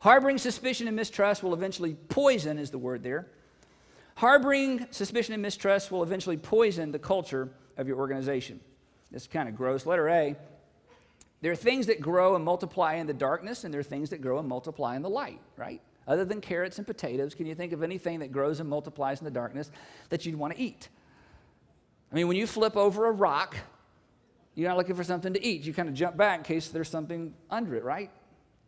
Harboring suspicion and mistrust will eventually poison, is the word there. Harboring suspicion and mistrust will eventually poison the culture of your organization. This is kind of gross. Letter A there are things that grow and multiply in the darkness, and there are things that grow and multiply in the light, right? Other than carrots and potatoes, can you think of anything that grows and multiplies in the darkness that you'd want to eat? I mean, when you flip over a rock, you're not looking for something to eat. You kind of jump back in case there's something under it, right?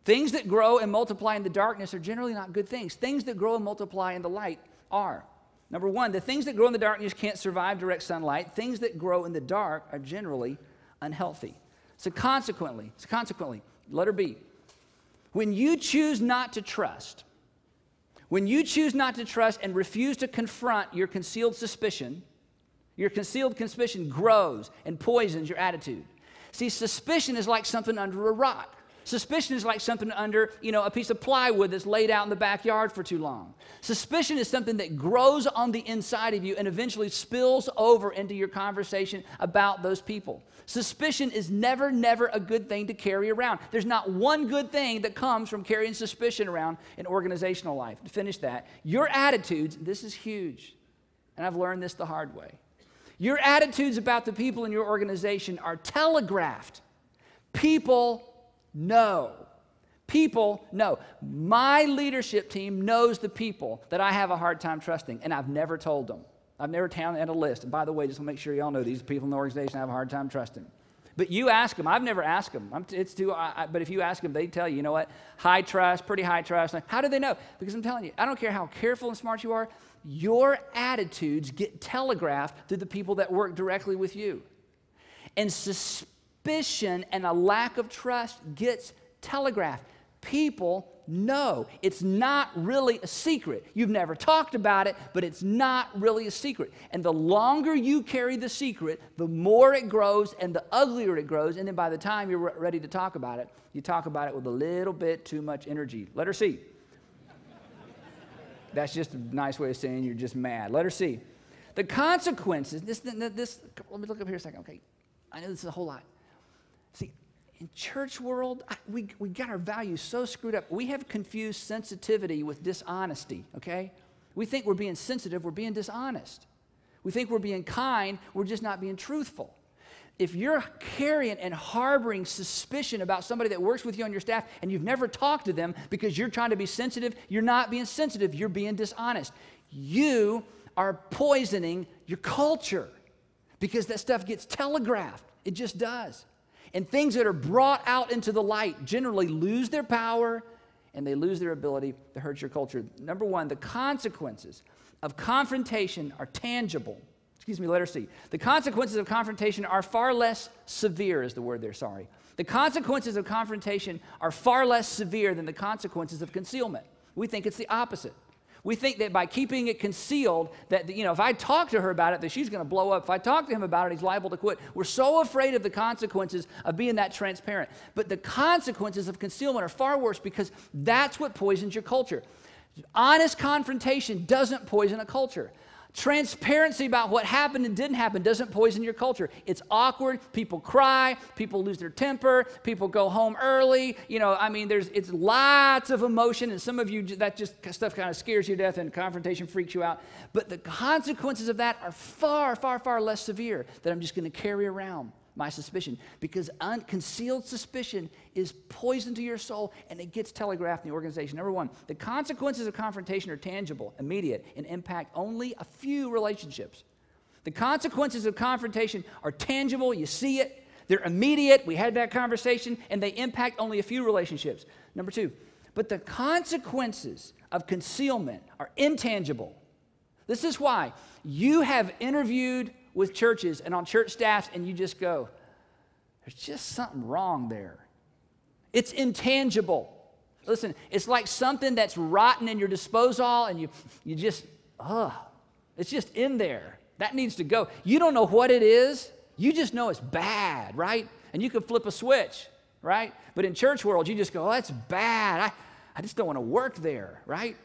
Things that grow and multiply in the darkness are generally not good things. Things that grow and multiply in the light are. Number one, the things that grow in the darkness can't survive direct sunlight. Things that grow in the dark are generally unhealthy. So consequently, so consequently, letter B, when you choose not to trust, when you choose not to trust and refuse to confront your concealed suspicion, your concealed suspicion grows and poisons your attitude. See, suspicion is like something under a rock. Suspicion is like something under, you know, a piece of plywood that's laid out in the backyard for too long. Suspicion is something that grows on the inside of you and eventually spills over into your conversation about those people. Suspicion is never, never a good thing to carry around. There's not one good thing that comes from carrying suspicion around in organizational life. To finish that, your attitudes, this is huge, and I've learned this the hard way. Your attitudes about the people in your organization are telegraphed. People no. People know. My leadership team knows the people that I have a hard time trusting, and I've never told them. I've never at a list. And by the way, just to make sure y'all know these people in the organization I have a hard time trusting. But you ask them. I've never asked them. I'm, it's too. I, but if you ask them, they tell you. You know what? High trust, pretty high trust. How do they know? Because I'm telling you, I don't care how careful and smart you are. Your attitudes get telegraphed through the people that work directly with you, and suspicion and a lack of trust gets telegraphed. People know. It's not really a secret. You've never talked about it, but it's not really a secret. And the longer you carry the secret, the more it grows and the uglier it grows. And then by the time you're ready to talk about it, you talk about it with a little bit too much energy. Letter C. That's just a nice way of saying you're just mad. Letter C. The consequences, this, this, let me look up here a second, okay? I know this is a whole lot. See, in church world, we, we got our values so screwed up. We have confused sensitivity with dishonesty, okay? We think we're being sensitive, we're being dishonest. We think we're being kind, we're just not being truthful. If you're carrying and harboring suspicion about somebody that works with you on your staff and you've never talked to them because you're trying to be sensitive, you're not being sensitive, you're being dishonest. You are poisoning your culture because that stuff gets telegraphed. It just does. And things that are brought out into the light generally lose their power and they lose their ability to hurt your culture. Number one, the consequences of confrontation are tangible. Excuse me, letter C. The consequences of confrontation are far less severe, is the word there, sorry. The consequences of confrontation are far less severe than the consequences of concealment. We think it's the opposite. We think that by keeping it concealed, that, you know, if I talk to her about it, that she's going to blow up. If I talk to him about it, he's liable to quit. We're so afraid of the consequences of being that transparent. But the consequences of concealment are far worse because that's what poisons your culture. Honest confrontation doesn't poison a culture. Transparency about what happened and didn't happen doesn't poison your culture. It's awkward. People cry. People lose their temper. People go home early. You know, I mean, there's it's lots of emotion, and some of you that just stuff kind of scares you to death, and confrontation freaks you out. But the consequences of that are far, far, far less severe that I'm just going to carry around my suspicion because unconcealed suspicion is poison to your soul and it gets telegraphed in the organization. Number one, the consequences of confrontation are tangible, immediate, and impact only a few relationships. The consequences of confrontation are tangible, you see it, they're immediate, we had that conversation, and they impact only a few relationships. Number two, but the consequences of concealment are intangible. This is why you have interviewed with churches and on church staffs, and you just go, there's just something wrong there. It's intangible. Listen, it's like something that's rotten in your disposal, and you, you just, ugh, it's just in there. That needs to go. You don't know what it is, you just know it's bad, right? And you can flip a switch, right? But in church world, you just go, oh, that's bad. I, I just don't want to work there, right?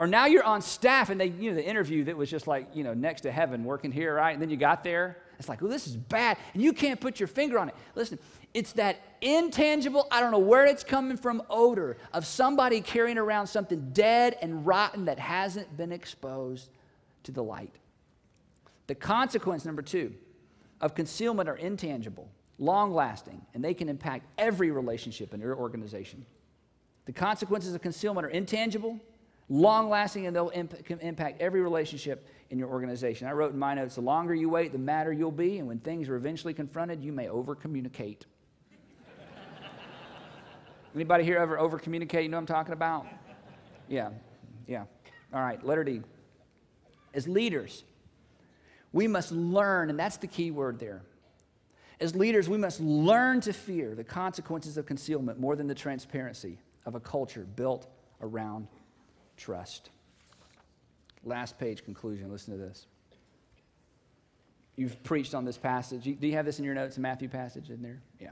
Or now you're on staff and they, you know, the interview that was just like, you know, next to heaven working here, right? And then you got there It's like, well, this is bad, and you can't put your finger on it. Listen, it's that intangible, I don't know where it's coming from, odor of somebody carrying around something dead and rotten that hasn't been exposed to the light. The consequence, number two, of concealment are intangible, long lasting, and they can impact every relationship in your organization. The consequences of concealment are intangible, long lasting, and they'll imp- impact every relationship in your organization. I wrote in my notes the longer you wait, the madder you'll be, and when things are eventually confronted, you may over communicate. Anybody here ever over communicate? You know what I'm talking about? Yeah, yeah. All right, letter D. As leaders, we must learn, and that's the key word there. As leaders, we must learn to fear the consequences of concealment more than the transparency of a culture built around trust. Last page conclusion. Listen to this. You've preached on this passage. Do you have this in your notes, the Matthew passage in there? Yeah.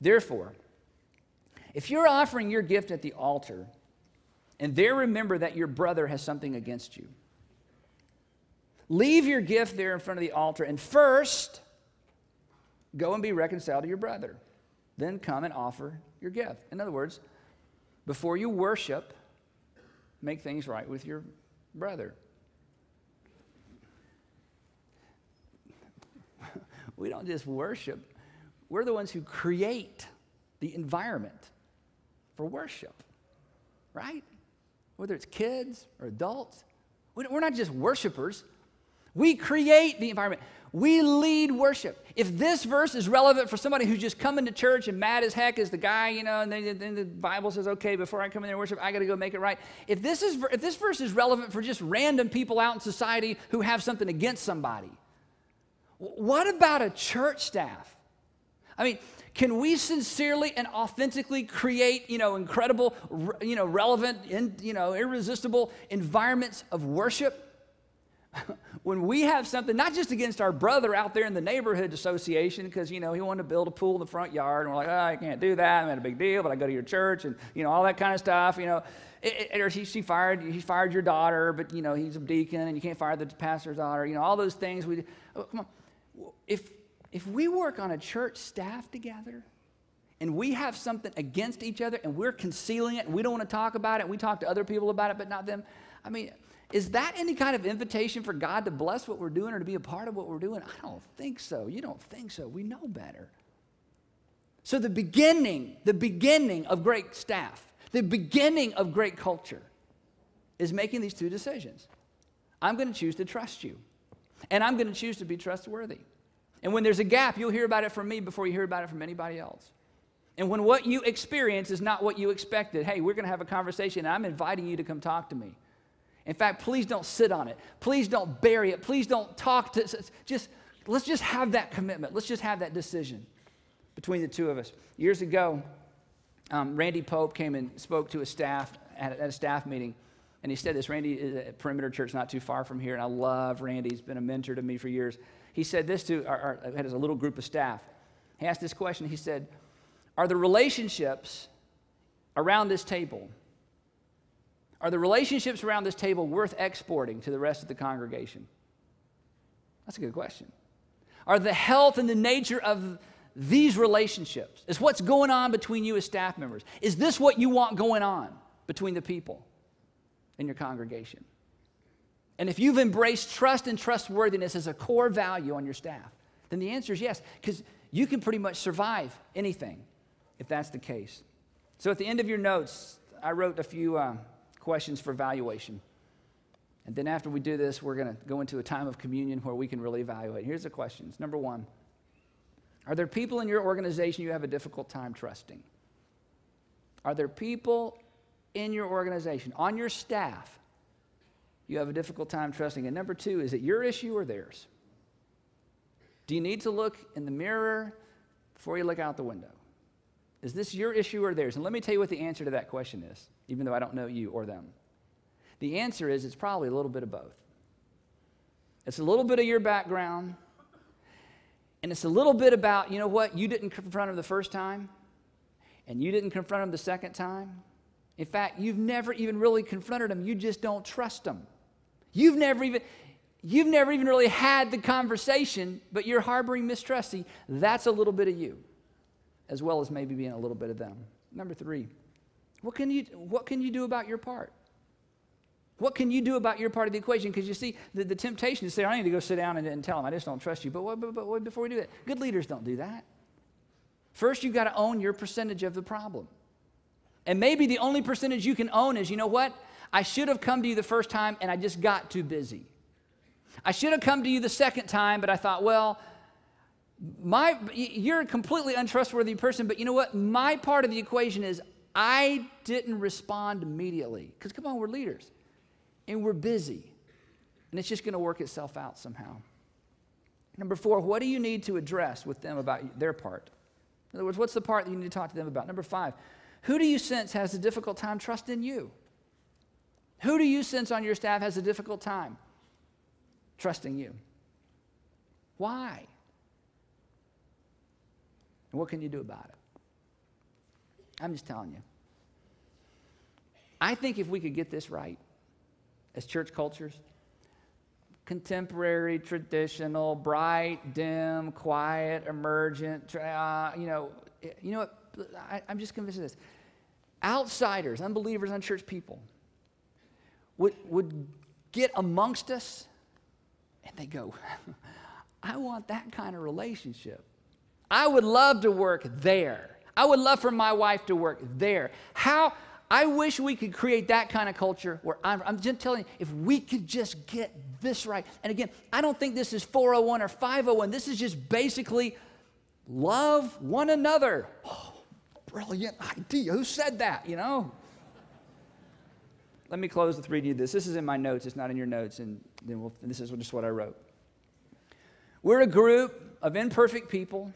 Therefore, if you're offering your gift at the altar and there remember that your brother has something against you, leave your gift there in front of the altar and first go and be reconciled to your brother. Then come and offer your gift. In other words, before you worship, make things right with your brother. we don't just worship, we're the ones who create the environment for worship, right? Whether it's kids or adults, we're not just worshipers. We create the environment. We lead worship. If this verse is relevant for somebody who's just coming to church and mad as heck as the guy, you know, and then the Bible says, okay, before I come in there and worship, I got to go make it right. If this, is, if this verse is relevant for just random people out in society who have something against somebody, what about a church staff? I mean, can we sincerely and authentically create, you know, incredible, you know, relevant, you know, irresistible environments of worship? when we have something, not just against our brother out there in the neighborhood association, because, you know, he wanted to build a pool in the front yard, and we're like, oh, I can't do that. I'm a big deal, but I go to your church, and, you know, all that kind of stuff, you know. It, it, or he, she fired, he fired your daughter, but, you know, he's a deacon, and you can't fire the pastor's daughter, you know, all those things. We, oh, come on. If, if we work on a church staff together, and we have something against each other and we're concealing it and we don't want to talk about it we talk to other people about it but not them i mean is that any kind of invitation for God to bless what we're doing or to be a part of what we're doing? I don't think so. You don't think so. We know better. So, the beginning, the beginning of great staff, the beginning of great culture is making these two decisions. I'm going to choose to trust you, and I'm going to choose to be trustworthy. And when there's a gap, you'll hear about it from me before you hear about it from anybody else. And when what you experience is not what you expected, hey, we're going to have a conversation, and I'm inviting you to come talk to me. In fact, please don't sit on it. Please don't bury it. Please don't talk to just let's just have that commitment. Let's just have that decision between the two of us. Years ago, um, Randy Pope came and spoke to a staff at, a staff meeting. And he said this Randy is at Perimeter Church, not too far from here, and I love Randy. He's been a mentor to me for years. He said this to our, our had a little group of staff. He asked this question. He said, Are the relationships around this table are the relationships around this table worth exporting to the rest of the congregation? That's a good question. Are the health and the nature of these relationships, is what's going on between you as staff members, is this what you want going on between the people in your congregation? And if you've embraced trust and trustworthiness as a core value on your staff, then the answer is yes, because you can pretty much survive anything if that's the case. So at the end of your notes, I wrote a few. Uh, questions for evaluation. And then after we do this, we're going to go into a time of communion where we can really evaluate. Here's the questions. Number one Are there people in your organization you have a difficult time trusting? Are there people in your organization, on your staff, you have a difficult time trusting? And number two, is it your issue or theirs? Do you need to look in the mirror before you look out the window? Is this your issue or theirs? And let me tell you what the answer to that question is, even though I don't know you or them. The answer is it's probably a little bit of both. It's a little bit of your background, and it's a little bit about, you know what, you didn't confront him the first time, and you didn't confront him the second time. In fact, you've never even really confronted him, you just don't trust him. You've never even, you've never even really had the conversation, but you're harboring mistrust. See, that's a little bit of you, as well as maybe being a little bit of them. Number three, what can you, what can you do about your part? What can you do about your part of the equation? Because you see, the, the temptation is to say, I need to go sit down and, and tell them, I just don't trust you. But, what, but, but before we do that, good leaders don't do that. First, you've got to own your percentage of the problem. And maybe the only percentage you can own is, you know what? I should have come to you the first time and I just got too busy. I should have come to you the second time, but I thought, well, my, you're a completely untrustworthy person, but you know what? My part of the equation is I didn't respond immediately. Because come on, we're leaders and we're busy. And it's just going to work itself out somehow. Number four, what do you need to address with them about their part? In other words, what's the part that you need to talk to them about? Number five, who do you sense has a difficult time trusting you? Who do you sense on your staff has a difficult time trusting you? Why? And what can you do about it? I'm just telling you. I think if we could get this right as church cultures, contemporary, traditional, bright, dim, quiet, emergent, uh, you know, you know what? I, I'm just convinced of this. Outsiders, unbelievers, unchurched people would, would get amongst us and they go, I want that kind of relationship. I would love to work there. I would love for my wife to work there. How I wish we could create that kind of culture where I'm, I'm just telling you, if we could just get this right. And again, I don't think this is 401 or 501. This is just basically love one another. Oh, brilliant idea. Who said that, you know? Let me close with reading you this. This is in my notes, it's not in your notes, and then we'll, this is just what I wrote. We're a group of imperfect people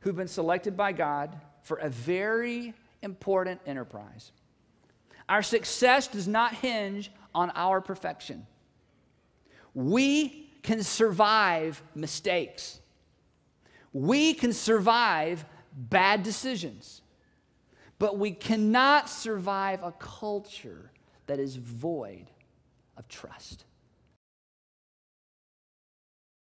who've been selected by God for a very important enterprise. Our success does not hinge on our perfection. We can survive mistakes. We can survive bad decisions. But we cannot survive a culture that is void of trust.